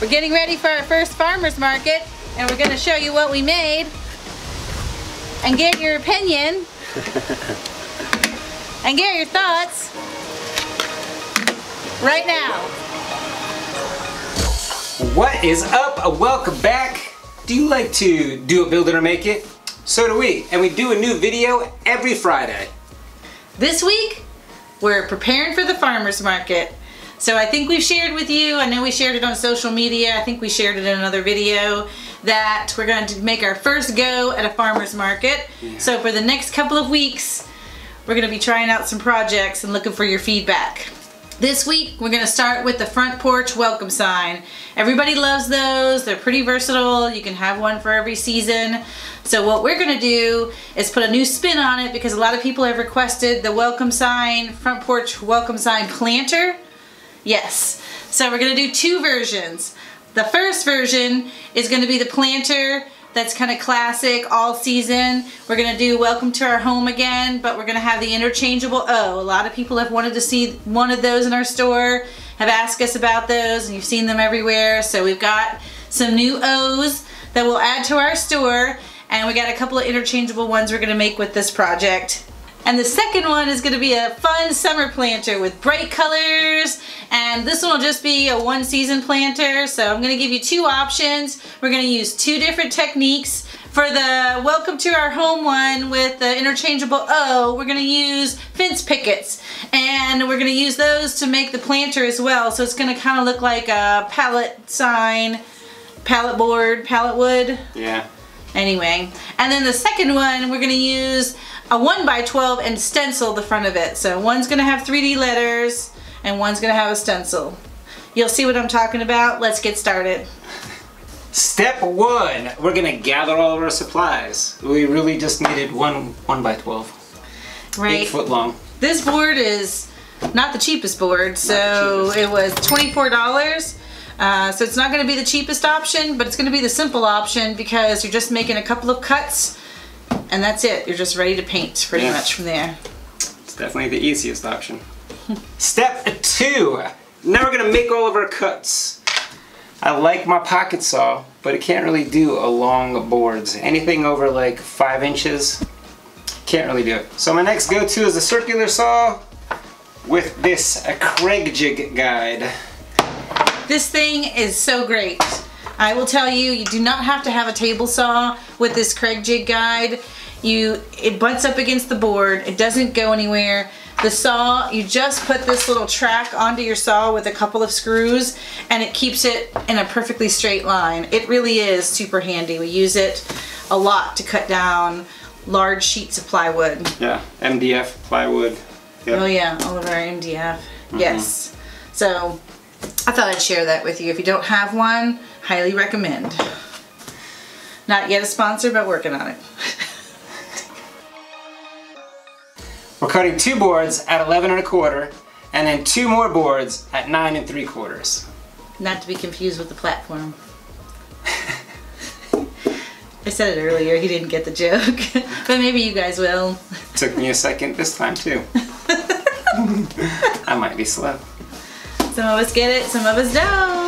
We're getting ready for our first farmer's market and we're going to show you what we made and get your opinion and get your thoughts right now. What is up? Welcome back. Do you like to do it, build it, or make it? So do we, and we do a new video every Friday. This week, we're preparing for the farmer's market. So I think we've shared with you, I know we shared it on social media, I think we shared it in another video, that we're going to make our first go at a farmer's market. Yeah. So for the next couple of weeks, we're going to be trying out some projects and looking for your feedback. This week, we're going to start with the front porch welcome sign. Everybody loves those. They're pretty versatile. You can have one for every season. So what we're going to do is put a new spin on it because a lot of people have requested the welcome sign, front porch welcome sign planter. Yes. So we're going to do two versions. The first version is going to be the planter that's kind of classic all season. We're going to do welcome to our home again, but we're going to have the interchangeable O. A lot of people have wanted to see one of those in our store, have asked us about those, and you've seen them everywhere. So we've got some new O's that we'll add to our store, and we got a couple of interchangeable ones we're going to make with this project. And the second one is going to be a fun summer planter with bright colors. And this one will just be a one season planter. So I'm going to give you two options. We're going to use two different techniques. For the welcome to our home one with the interchangeable O, we're going to use fence pickets. And we're going to use those to make the planter as well. So it's going to kind of look like a pallet sign, pallet board, pallet wood. Yeah. Anyway, and then the second one, we're going to use a 1 by 12 and stencil the front of it. So one's going to have 3D letters and one's going to have a stencil. You'll see what I'm talking about. Let's get started. Step one, we're going to gather all of our supplies. We really just needed one 1 by 12. Right. 8 foot long. This board is not the cheapest board, so cheapest. it was $24. Uh, so it's not going to be the cheapest option, but it's going to be the simple option because you're just making a couple of cuts and that's it. You're just ready to paint pretty yeah. much from there. It's definitely the easiest option. Step two. Now we're gonna make all of our cuts. I like my pocket saw, but it can't really do a long boards. Anything over like five inches, can't really do it. So my next go-to is a circular saw with this a Kreg jig guide. This thing is so great. I will tell you, you do not have to have a table saw with this Kreg jig guide. You, it butts up against the board. It doesn't go anywhere. The saw, you just put this little track onto your saw with a couple of screws and it keeps it in a perfectly straight line. It really is super handy. We use it a lot to cut down large sheets of plywood. Yeah, MDF plywood. Yep. Oh yeah, all of our MDF. Mm -hmm. Yes. So I thought I'd share that with you. If you don't have one, highly recommend. Not yet a sponsor, but working on it. We're cutting two boards at 11 and a quarter, and then two more boards at nine and three quarters. Not to be confused with the platform. I said it earlier, he didn't get the joke, but maybe you guys will. Took me a second this time too. I might be slow. Some of us get it, some of us don't.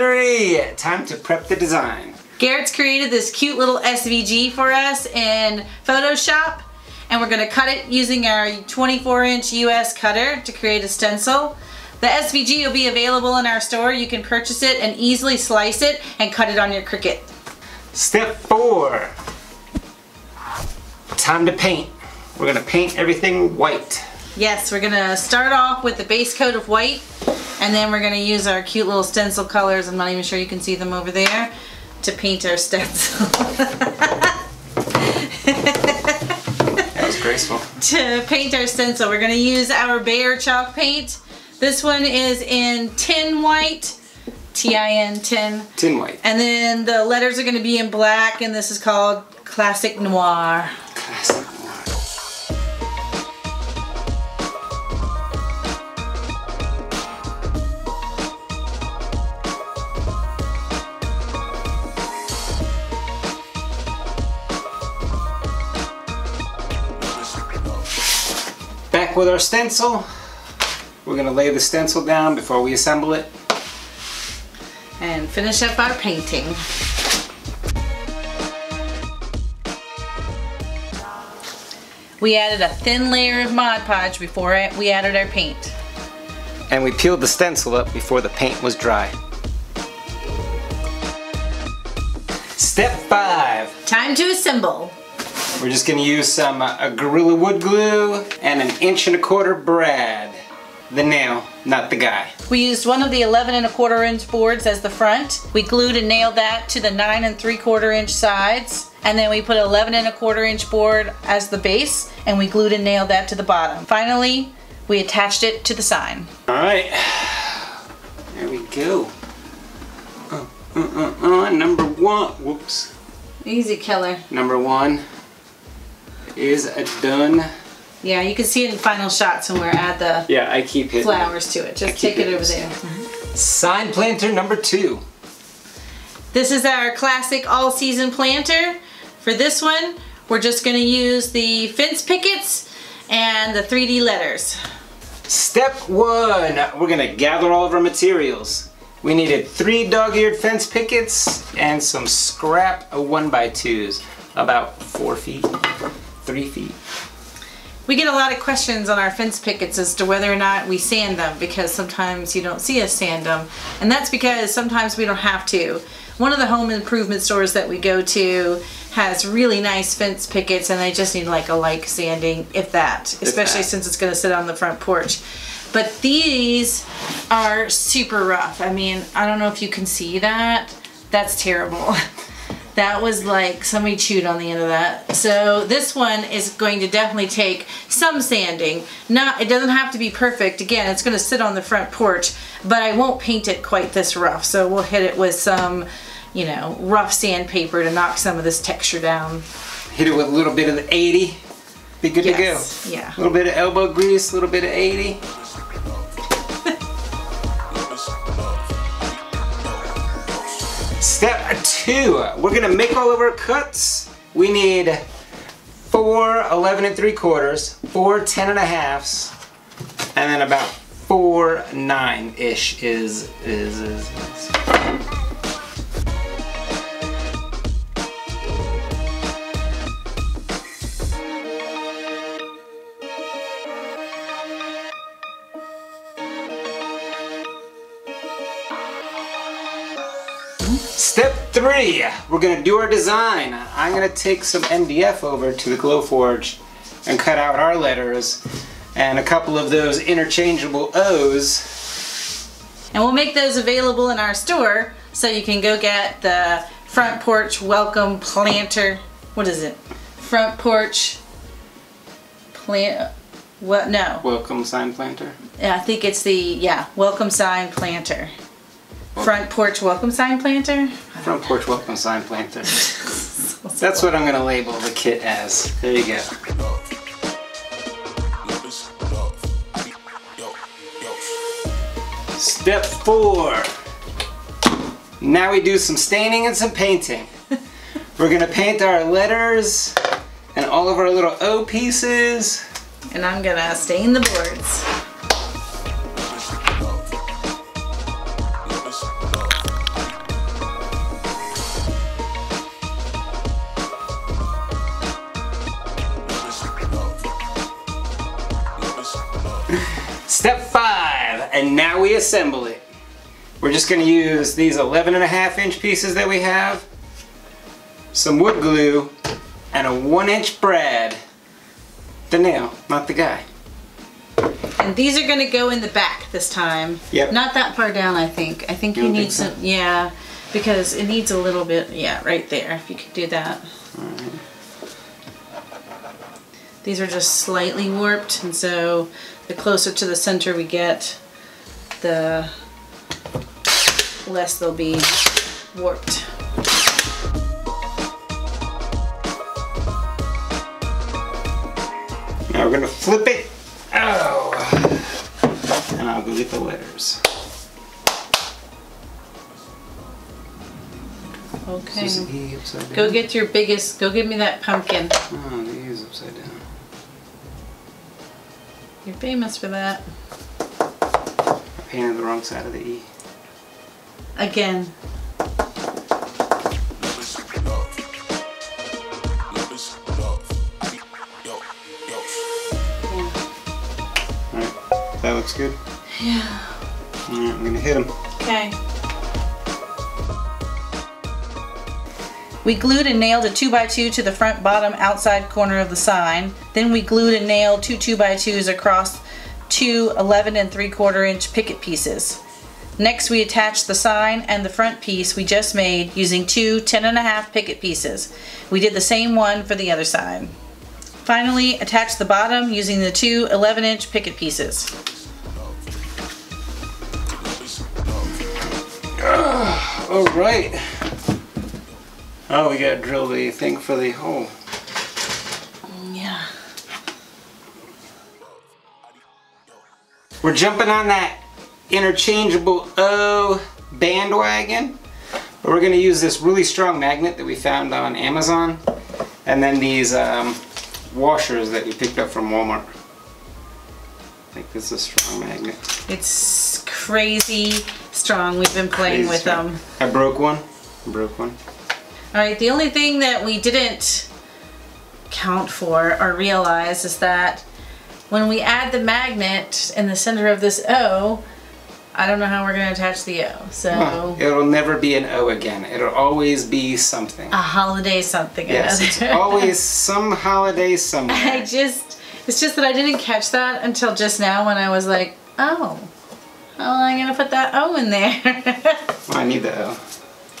Three, time to prep the design. Garrett's created this cute little SVG for us in Photoshop and we're going to cut it using our 24 inch US cutter to create a stencil. The SVG will be available in our store. You can purchase it and easily slice it and cut it on your Cricut. Step four. Time to paint. We're gonna paint everything white. Yes, we're gonna start off with the base coat of white and then we're gonna use our cute little stencil colors, I'm not even sure you can see them over there, to paint our stencil. that was graceful. to paint our stencil, we're gonna use our Bayer chalk paint this one is in tin white. T-I-N, tin. Tin white. And then the letters are going to be in black, and this is called Classic Noir. Classic back with our stencil. We're gonna lay the stencil down before we assemble it. And finish up our painting. We added a thin layer of Mod Podge before we added our paint. And we peeled the stencil up before the paint was dry. Step five. Time to assemble. We're just gonna use some uh, Gorilla Wood Glue and an inch and a quarter brad. The nail, not the guy. We used one of the 11 and a quarter inch boards as the front. We glued and nailed that to the nine and three quarter inch sides. And then we put 11 and a quarter inch board as the base and we glued and nailed that to the bottom. Finally, we attached it to the sign. All right, there we go. Uh, uh, uh, uh, number one, whoops. Easy killer. Number one is done. Yeah, you can see it in final shot somewhere. we're at the Yeah, I keep hitting flowers to it. Just take it hitting over it. there. Mm-hmm. Sign planter number two. This is our classic all-season planter. For this one, we're just gonna use the fence pickets and the 3D letters. Step one, we're gonna gather all of our materials. We needed three dog-eared fence pickets and some scrap one by twos, about four feet, three feet. We get a lot of questions on our fence pickets as to whether or not we sand them because sometimes you don't see us sand them. And that's because sometimes we don't have to. One of the home improvement stores that we go to has really nice fence pickets and they just need like a light sanding, if that, especially that. since it's gonna sit on the front porch. But these are super rough. I mean, I don't know if you can see that. That's terrible. That was like somebody chewed on the end of that. So this one is going to definitely take some sanding. Not, it doesn't have to be perfect. Again, it's going to sit on the front porch, but I won't paint it quite this rough. So we'll hit it with some, you know, rough sandpaper to knock some of this texture down. Hit it with a little bit of the 80. Be good Yes, to go. yeah. A little bit of elbow grease, a little bit of 80. Step two, we're gonna make all of our cuts. We need four 11 and 3 quarters, four 10 and a halves, and then about four 9-ish is, is, is, Step three, we're gonna do our design. I'm gonna take some MDF over to the Glowforge and cut out our letters and a couple of those interchangeable O's. And we'll make those available in our store so you can go get the front porch welcome planter. What is it? Front porch plant. What? No. Welcome sign planter. Yeah, I think it's the yeah welcome sign planter. Front porch welcome sign planter. Front porch welcome sign planter. That's what I'm gonna label the kit as. There you go. Step four. Now we do some staining and some painting. We're gonna paint our letters and all of our little O pieces. And I'm gonna stain the boards. And now we assemble it. We're just gonna use these 11 and a half inch pieces that we have, some wood glue, and a one inch brad. The nail, not the guy. And these are gonna go in the back this time. Yep. Not that far down, I think. I think You you, need think so? some. Yeah, because it needs a little bit. Yeah, right there. If you could do that. These are just slightly warped, and so the closer to the center we get, the less they'll be warped. Now we're gonna flip it. Oh. And I'll go get the letters. Okay. E upside down? Go get your biggest. Go give me that pumpkin. Oh, the E is upside down. You're famous for that. Painted the wrong side of the E. Again. Alright, that looks good. Yeah. Alright, I'm gonna hit him. Okay. We glued and nailed a 2x2 to the front bottom outside corner of the sign. Then we glued and nailed two 2x2s across two 11 and 3 quarter inch picket pieces. Next we attach the sign and the front piece we just made using two 10 and a half picket pieces. We did the same one for the other side. Finally, attach the bottom using the two 11 inch picket pieces. Alright. Oh, we gotta drill the thing for the hole. We're jumping on that interchangeable O bandwagon. But we're gonna use this really strong magnet that we found on Amazon. And then these um, washers that we picked up from Walmart. I think this is a strong magnet. It's crazy strong. We've been playing Crazy with strong. them. I broke one. I broke one. All right, the only thing that we didn't count for or realize is that when we add the magnet in the center of this O, I don't know how we're going to attach the O. So Huh. It'll never be an O again. It'll always be something. a holiday something. Yes, it's always some holiday something. I just, it's just that I didn't catch that until just now when I was like, oh, how am I going to put that O in there? Well, I need the O.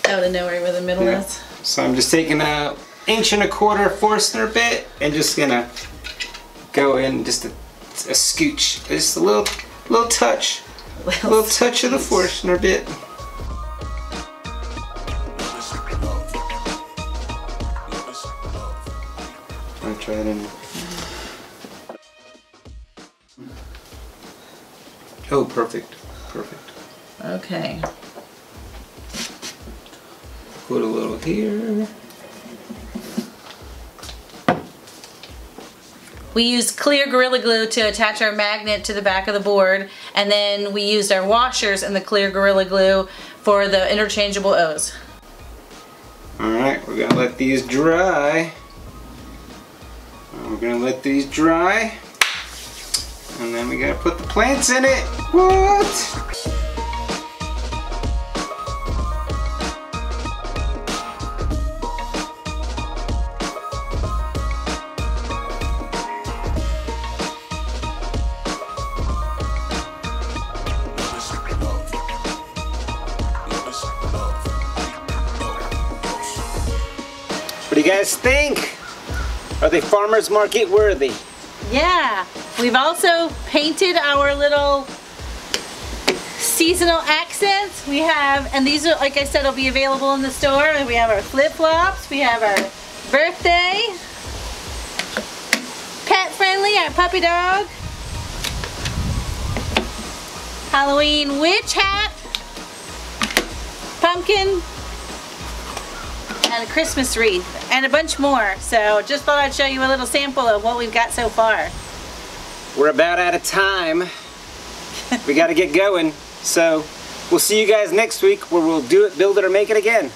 Out of nowhere where the middle Yeah. is. So I'm just taking a inch and a quarter Forstner bit and just gonna go in just a, a scooch, just a little, little touch, a little touch of the Forstner bit. I'll try it in. Oh, perfect, perfect. Okay. Put a little here. We used clear Gorilla Glue to attach our magnet to the back of the board, and then we used our washers and the clear Gorilla Glue for the interchangeable O's. Alright, we're gonna let these dry. We're gonna let these dry. And then we gotta put the plants in it. What? Do you guys think? Are they farmers market worthy? Yeah, we've also painted our little seasonal accents. We have, and these are, like I said, will be available in the store. We have our flip-flops, we have our birthday, pet friendly, our puppy dog, Halloween witch hat, pumpkin, and a Christmas wreath, and a bunch more. So just thought I'd show you a little sample of what we've got so far. We're about out of time. we gotta get going. So we'll see you guys next week where we'll do it, build it, or make it again.